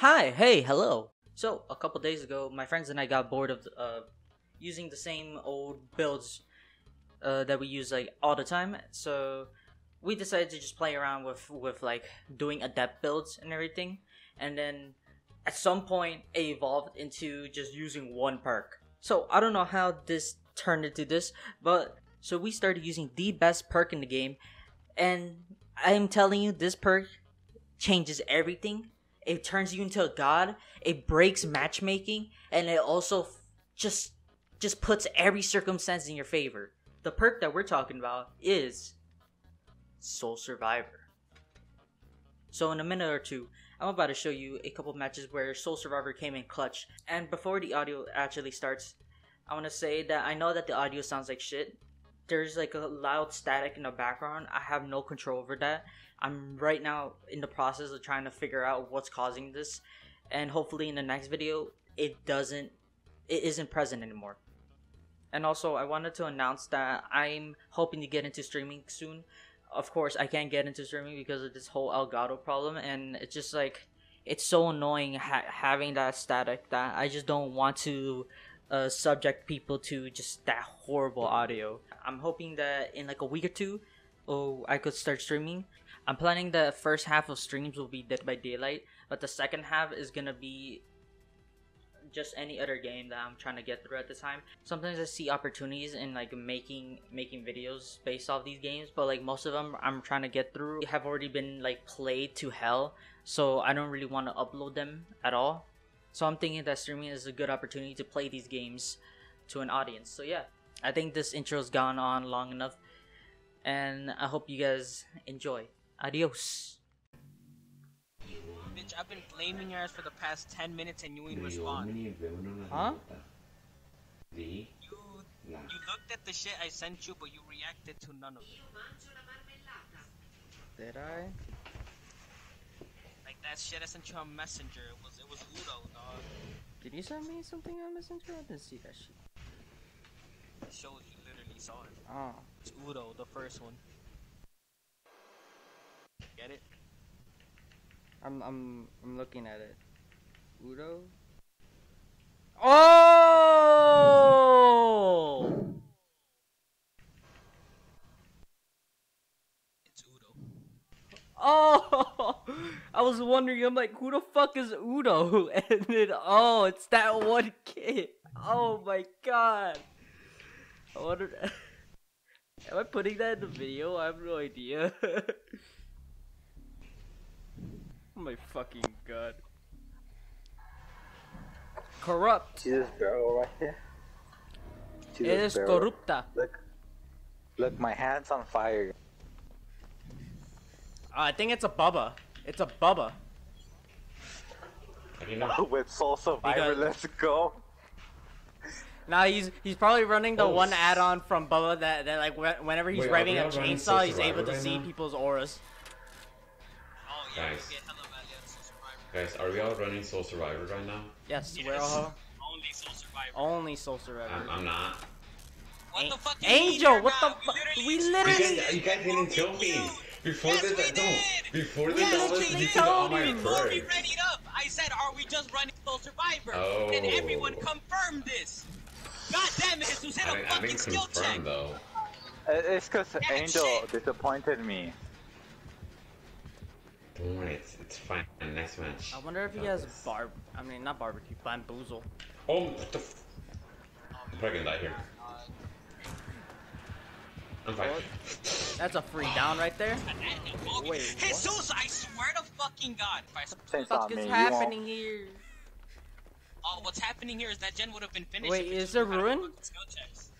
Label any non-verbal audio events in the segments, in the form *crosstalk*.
Hi, hey, hello. So, a couple days ago, my friends and I got bored of uh, using the same old builds uh, that we use like all the time. So, we decided to just play around with with like doing adept builds and everything. And then at some point, it evolved into just using one perk. So, I don't know how this turned into this, but so we started using the best perk in the game, and I'm telling you, this perk changes everything it turns you into a god. It breaks matchmaking, and it also f- just just puts every circumstance in your favor. The perk that we're talking about is Sole Survivor. So in a minute or two, I'm about to show you a couple matches where Sole Survivor came in clutch. And before the audio actually starts, I want to say that I know that the audio sounds like shit. There's like a loud static in the background. I have no control over that. I'm right now in the process of trying to figure out what's causing this, and hopefully in the next video it doesn't, it isn't present anymore. And also, I wanted to announce that I'm hoping to get into streaming soon. Of course, I can't get into streaming because of this whole Elgato problem, and it's just like it's so annoying ha- having that static that I just don't want to uh, subject people to just that horrible audio. I'm hoping that in like a week or two, oh, I could start streaming. I'm planning the first half of streams will be Dead by Daylight, but the second half is gonna be just any other game that I'm trying to get through at the time. Sometimes I see opportunities in like making making videos based off these games, but like most of them I'm trying to get through have already been like played to hell, so I don't really want to upload them at all. So I'm thinking that streaming is a good opportunity to play these games to an audience. So yeah, I think this intro's gone on long enough, and I hope you guys enjoy. Adios. Bitch, I've been blaming your ass for the past 10 minutes and you ain't respond. Huh? You, you looked at the shit I sent you, but you reacted to none of it. Did I? Like that shit I sent you on Messenger, it was it was Udo, dog. Did you send me something on Messenger? I didn't see that shit. It shows you literally saw it. Oh. It's Udo, the first one. Get it? I'm I'm I'm looking at it. Udo. Oh! It's Udo. Oh! I was wondering. I'm like, who the fuck is Udo? *laughs* And then oh, it's that one kid. Oh my god. I wonder. *laughs* Am I putting that in the video? I have no idea. *laughs* oh my fucking god. Corrupt. See this barrel right here? See this Eres barrel? corrupta. Look, look, my hand's on fire. Uh, I think it's a Bubba. It's a Bubba. You know, *laughs* With Sole Survivor, Because- let's go. Nah, he's he's probably running the Oh, one add-on from Bubba that, that like whe- whenever he's Wait, are driving we a chainsaw, he's able to right see now? people's auras. Oh yeah, Guys. Guys, are we all running Sole Survivor right now? Yes, we're all Only Sole Survivor. only Sole Survivor. I'm, I'm not. What An- the fuck Angel, what the not? fuck? literally We You literally- guys, you guys didn't kill me. Before Yes, this, we no. did. Before this, Yes, I was we did. all my Before we perks. readied up, I said, "Are we just running Sole Survivor?" Oh. And everyone confirmed this. God damn it, Jesus hit I a didn't, I fucking didn't skill check. though. Uh, It's because Angel shit. disappointed me. Don't worry, it's, it's fine. Next match. I wonder if he has this. barb. I mean, not barbecue, bamboozle. Oh, what the f- I'm probably gonna die here. I'm fine. That's a free down right there. Wait, Wait, what? Jesus, I swear to fucking God. If I s- Since What the fuck is you happening here? Oh, what's happening here is that gen would have been finished. Wait, if it is just there ruin? fucking Skill checks.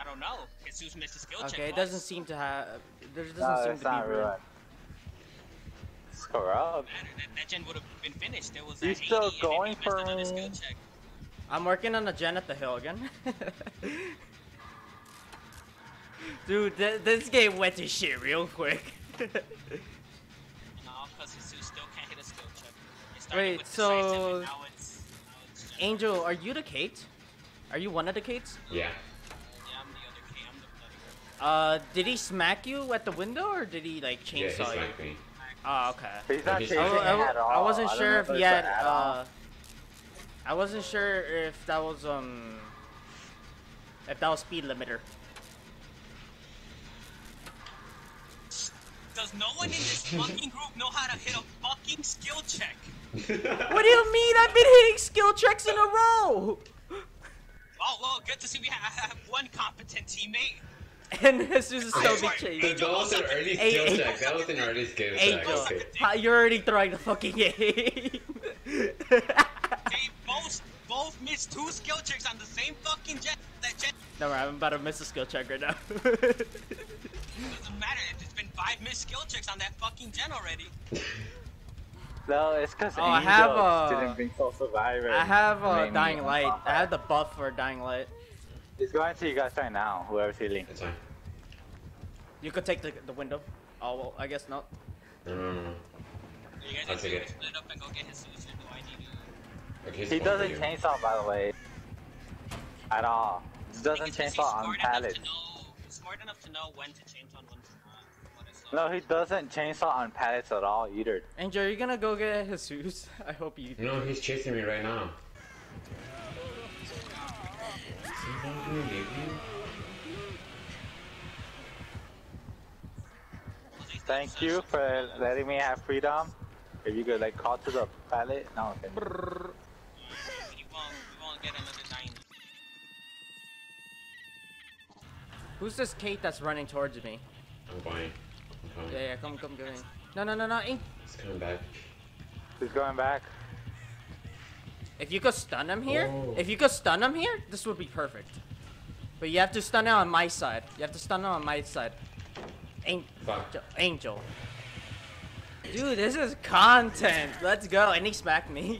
I don't know. Jesus missed a skill check. Okay, it twice. doesn't seem to have. There doesn't No, seem it's to not be ruin. ruined. It's corrupt. Matter. That, that gen would have been finished. There was He's that still going for me. I'm working on a gen at the hill again. *laughs* Dude, th- this game went to shit real quick. No, because Jesus still can't hit a skill check. It started Wait, so- now it's, now it's. Angel, are you the Kate? Are you one of the Kates? Yeah. Yeah, I'm the other K. I'm the bloody one. Uh, did he smack you at the window or did he like chainsaw you? Yeah, he chainsaw you? smacked me. Smack Oh, okay. He's not He's- I, I, at all. I wasn't sure know if he had. Uh, I wasn't sure if that was um. If that was speed limiter. Does no one in this fucking group know how to hit a fucking skill check? *laughs* What do you mean? I've been hitting skill checks in a row. Oh well, good to see we have one competent teammate. *laughs* And this is still be Sorry. changed. That was an early Hey, skill hey. check. That was an early skill check. Angel, Okay. how- you're already throwing the fucking game. They both both missed two skill checks on the same fucking jet. That jet no, I'm about to miss a skill check right now. *laughs* doesn't matter. It's been five missed skill checks on that fucking gen already. No, it's because Oh, I have, a didn't bring Sole Survivor. I have uh, Made Dying Light. I have the buff for Dying Light. He's going to you guys right now. Whoever's healing. That's fine. You could take the, the window. Oh, well, I guess not. No, no, no. You guys I'll take it. split up and go get his solution. Do I? Okay, He doesn't chainsaw, by the way. At all. He doesn't think chainsaw on smart pallets. know- he's smart enough to know when to chainsaw and when to uh, not. What I saw. No, he doesn't chainsaw on pallets at all either. Angel, are you gonna go get Jesus? *laughs* I hope you. No, he's chasing me right now. Thank you for letting me have freedom. If you could like call to the pallet. No, okay. You won't, you won't get another dying. Who's this Kate that's running towards me? I'm fine. I'm coming. Yeah, yeah, come, come, come. in. No, no, no, no. Ain't. He's coming back. He's going back. If you could stun him here, Oh. if you could stun him here, this would be perfect. But you have to stun him on my side. You have to stun him on my side. Angel. Angel. Dude, this is content. Let's go. And he smacked me.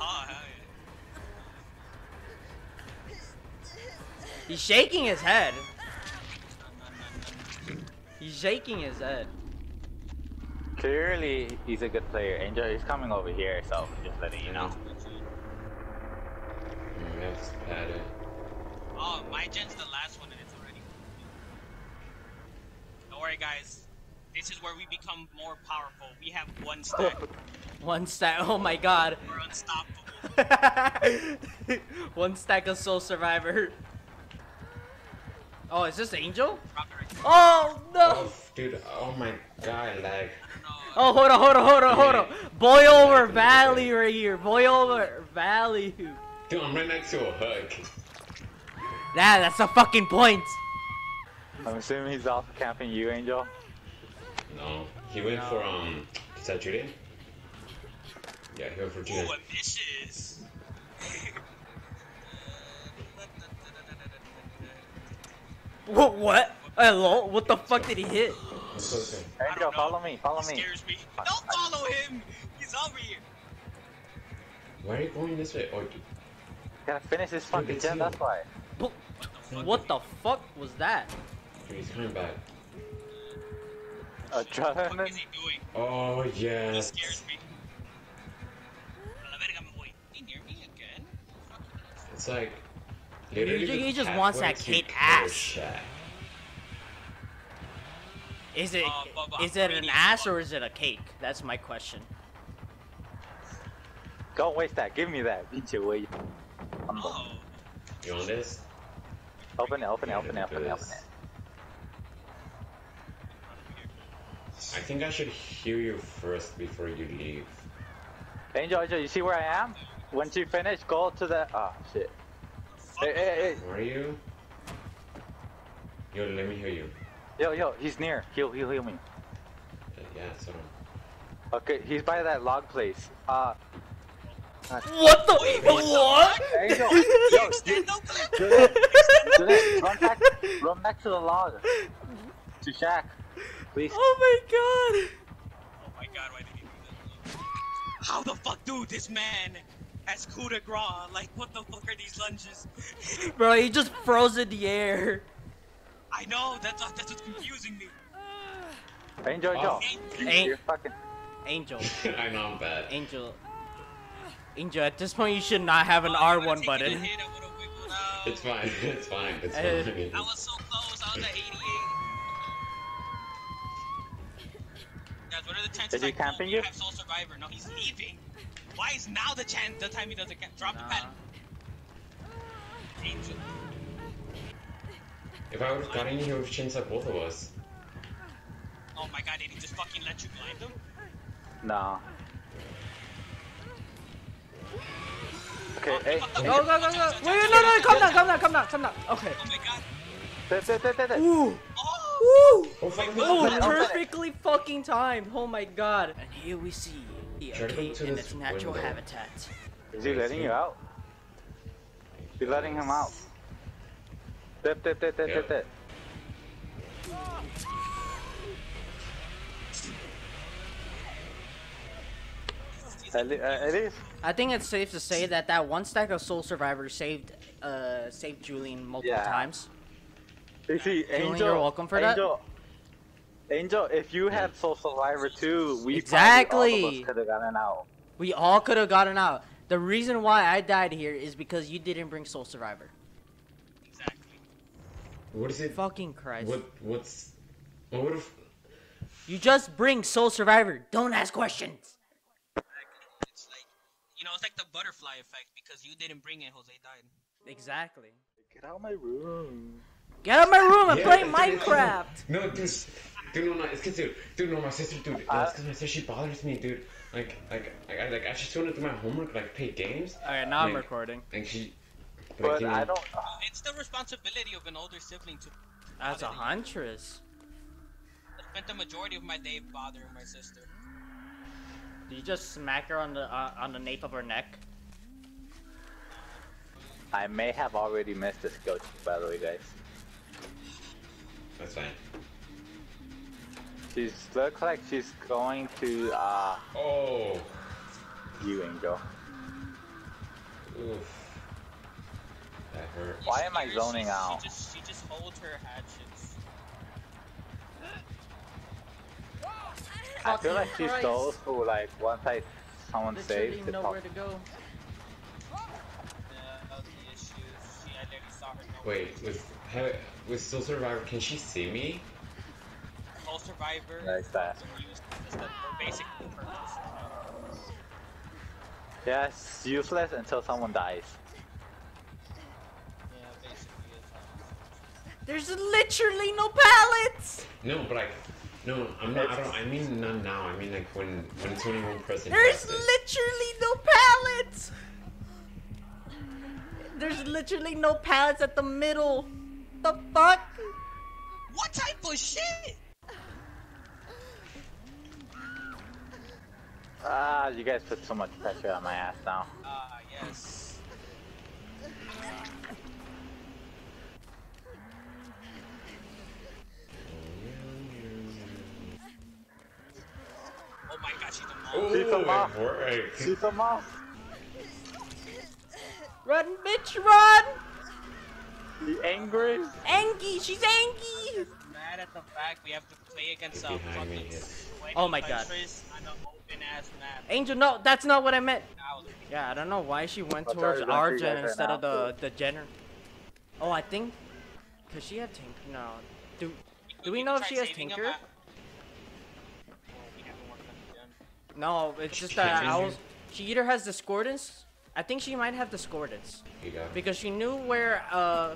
Oh, yeah. He's shaking his head. He's shaking his head. Clearly, he's a good player. Angel, he's coming over here, so I'm just letting you know. That's padded. Oh, my gen's the last one and it's already. Don't worry, guys. This is where we become more powerful. We have one stack. *laughs* One stack. Oh my god. We're unstoppable. *laughs* One stack of Sole Survivor. Oh, is this Angel? Drop it right there. Oh no! Oh, dude. Oh my god, lag. Oh, hold on, hold on, hold on, hold on. Boy over Valley right here. Boy over Valley. Dude, I'm right next to a hook. Yeah, that's the fucking point. I'm assuming he's also camping you, Angel. No, he went for um. Is that Julian? Yeah, he went for Julian. Ooh, ambitious. What? What? Hello? What the fuck did he hit? Let's go this way. I Angel, know. follow me, follow He me. scares me. Don't follow him. He's over here. Why are you going this way? Oh, dude. Gotta finish this fucking it's gen, you. that's why. Wh- What the fuck was that? he's coming back. What is Adrenaline. he doing? Oh He yes. scares me. A la verga, me voy. He near me again? It's like. He literally he just wants that to Kate ass. Shack. Is it Uh, but- but is it an ass or is it a cake? That's my question. Don't waste that. Give me that. Pinche way. Oh. You want this? Open it, open it, open it, open it, open it. I think I should hear you first before you leave. Angel, Angel, you see where I am? Once you finish, go to the. Oh shit. Hey, hey, hey. Where are you? Yo, let me hear you. Yo, yo, he's near. He'll, he'll heal me. Uh, yeah, so. Okay, he's by that log place. Uh, What the what? Angel, yo, Stand up. Julian, Julian, run back, run back to the log. To Shaq, please. Oh my god! Oh my god, why did he do that? How the fuck, dude? This man has coup de grace. Like, what the fuck are these lunges? Bro, he just froze in the air. I know, that's, uh, that's what's confusing me. Angel, Angel. Ain't- You're fucking. Angel, *laughs* I know I'm bad. Angel, Angel. At this point, you should not have an Oh, R1 button. hit, I would've wiggled out. It's fine. *laughs* It's fine. It's Uh, fine. I was so close, I was at 88. Guys, what are the chances Is he camping you you? have Sole Survivor? No, he's leaving. Why is now the chance? The time he doesn't camp? Drop the Nah. pad. Angel. If I would have gotten you, he would have changed up both of us. Oh my god, did he just fucking let you blind him? No. Okay, hey. What the Go, go, go, go. Wait, wait, no, no, come down, come down, come down, come down. Okay. Oh my god. Sit, sit, sit, sit, sit. Ooh. Oh! Woo! Oh, fuck Oh, Open it, open it. perfectly fucking timed. Oh my god. And here we see the Try arcade in its natural window. habitat. Is he letting you out? You letting him out? Sit, sit, sit, sit, Yeah. sit, sit. At, le- uh, at least, I think it's safe to say that that one stack of Sole Survivor saved, uh, saved Julian multiple Yeah. times. you see, Julian, Angel. you're welcome for that. Angel, Angel, if you had Sole Survivor 2, we Exactly. could have gotten out. We all could have gotten out. The reason why I died here is because you didn't bring Sole Survivor. Exactly. What is it? Fucking Christ. What? What's? What would have? You just bring Sole Survivor. Don't ask questions. It's like, you know, it's like the butterfly effect because you didn't bring it, Jose died. Exactly. Get out of my room. Get out of my room and Yeah, play Minecraft. *laughs* No, dude. Dude, no, no, it's cause, dude, dude, no, my sister, dude, no, Uh, it's cause my sister, she bothers me, dude. Like, like, I, I like, I just want to do my homework, like, play games. Alright, now I'm Like- recording. And she, like, But you I don't. It's the responsibility of an older sibling to As a huntress. I spent the majority of my day bothering my sister. Did you just smack her on the uh, on the nape of her neck? I may have already missed the skill check, by the way, guys. That's fine. She looks like she's going to uh Oh, you, Angel. oof. That hurt. Why am I zoning she, out? She just, she just holds her hatchets. I feel like she's Christ. those who like once I someone Literally saves to know to go. Yeah, was the issue. She, I literally saw her go. Wait, with how, with Sole Survivor, can she see me? Whole survivor. Nice that. are used as the basic purpose. Yeah, it's useless until someone dies. Yeah, basically. It's, There's literally no pallets. No, but like, no, I'm not. I don't. I mean not now. I mean like when when it's only one person. There's has literally no pallets. There's literally no pallets at the middle. The fuck? what type of shit? Ah, you guys put so much pressure on my ass now. Ah, yes. Oh my god, she's a mom. Oh, See some off. it worked. See some off. Run, bitch, run! You angry? Angie, she's Angie. Mad at the fact we have to play against a fucking Oh my God. countries on an open ass map. Angel, no, that's not what I meant. Yeah, I don't know why she went I'll towards try our run gen guys right instead of the the Jenner. Oh, I think, cause she had Tinker. No, do do we know if she has saving 'em Tinker? at- Well, we haven't worked on it yet. No, it's just that I was. She either has discordance. I think she might have discordance You got. because she knew where uh.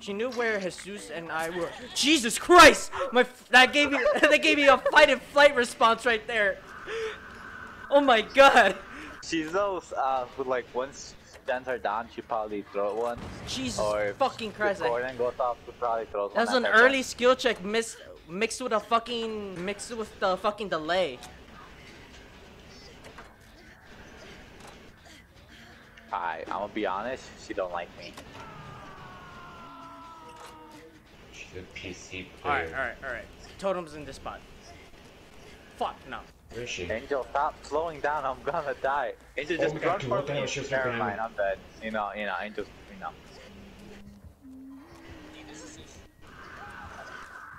She knew where Jesus and I were. Jesus Christ! My that gave me *laughs* that gave me a fight and flight response right there. Oh my god! She's those uh who like once gens her down, she probably throw one. Jesus Or fucking Christ! the I- Gordon goes off, she probably throws That's one. an at her. early skill check mixed mixed with a fucking mixed with the fucking delay. Alright, I'm gonna be honest. She don't like me. She's a PC player. Alright, alright, alright. Totem's in this spot. Fuck no. Where is she? Angel, stop slowing down. I'm gonna die. Angel, Oh just my God, run dude, for me. hell? She was Never mind, I'm dead. You know, you know, Angel, you know. This is just-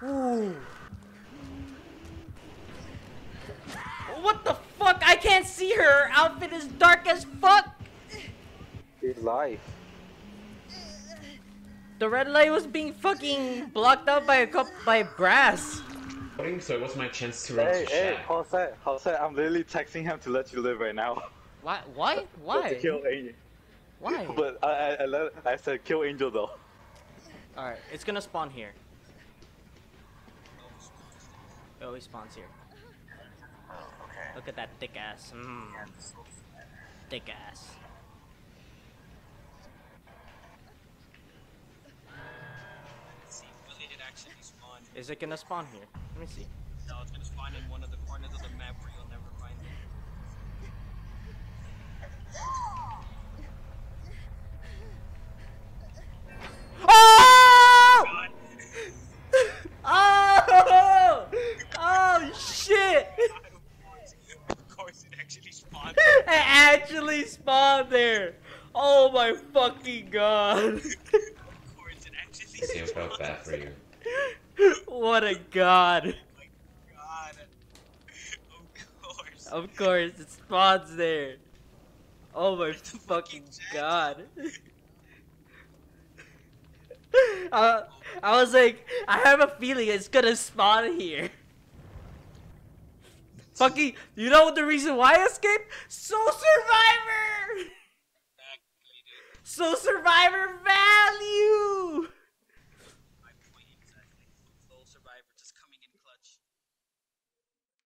Ooh. What the fuck? I can't see her. Her outfit is dark as fuck. She's life. The red light was being fucking blocked out by a cup by grass. So it was my chance to run Hey, to hey, Shaq. Jose, Jose, I'm literally texting him to let you live right now. Why? Why? Why? *laughs* To kill Angel. Why? But I, I, I, let, I said kill Angel though. All right, it's gonna spawn here. It always spawns here. Look at that thick ass. Mm. Thick ass. Is it gonna spawn here? Let me see. No, it's gonna spawn in one of the corners of the map where you'll never find it. *laughs* Oh! God, Oh! Oh shit! of course it actually spawned. It actually spawned there. Oh my fucking god! Of course it actually See, I spawned. felt bad for you. what a god! Oh my god. Of course. It spawns there. Oh my fucking god. *laughs* uh, I was like, I have a feeling it's gonna spawn here. Fucking, you know what the reason why I escaped? Sole Survivor! Exactly. Sole Survivor fast!